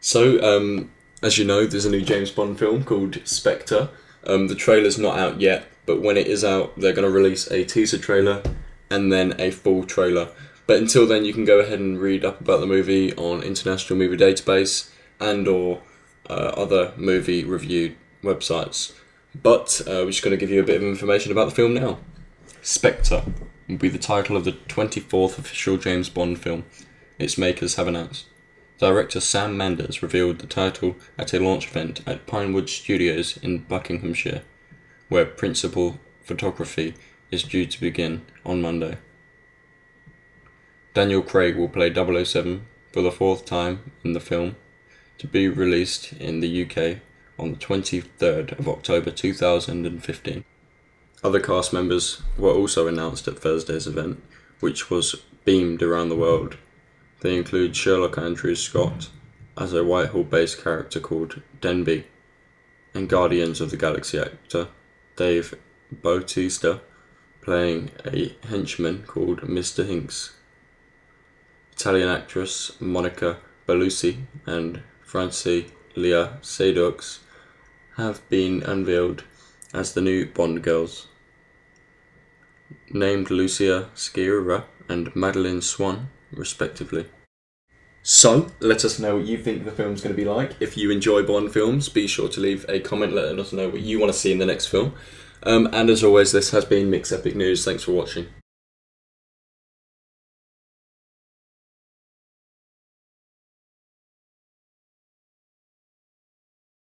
So, um, as you know, there's a new James Bond film called Spectre. Um, the trailer's not out yet, but when it is out, they're going to release a teaser trailer and then a full trailer. But until then, you can go ahead and read up about the movie on International Movie Database and or uh, other movie review websites. But uh, we're just going to give you a bit of information about the film now. Spectre will be the title of the 24th official James Bond film. Its makers have announced. Director Sam Mendes revealed the title at a launch event at Pinewood Studios in Buckinghamshire, where principal photography is due to begin on Monday. Daniel Craig will play 007 for the fourth time in the film, to be released in the UK on the 23rd of October 2015. Other cast members were also announced at Thursday's event, which was beamed around the world. They include Sherlock Andrew Scott as a Whitehall based character called Denbigh, and Guardians of the Galaxy actor Dave Bautista playing a henchman called Mr. Hinx. Italian actress Monica Bellucci and Francie Lea Seydoux have been unveiled as the new Bond girls. Named Lucia Sciarra and Madeleine Swann, respectively. So, let us know what you think the film's going to be like. If you enjoy Bond films, be sure to leave a comment letting us know what you want to see in the next film. Um, and as always, this has been Mix Epic News. Thanks for watching.